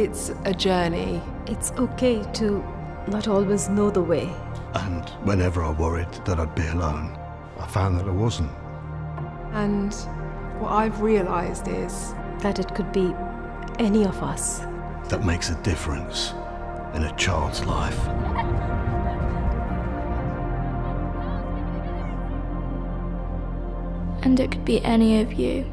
It's a journey. It's okay to not always know the way. And whenever I worried that I'd be alone, I found that I wasn't. And what I've realised is that it could be any of us. That makes a difference in a child's life. And it could be any of you.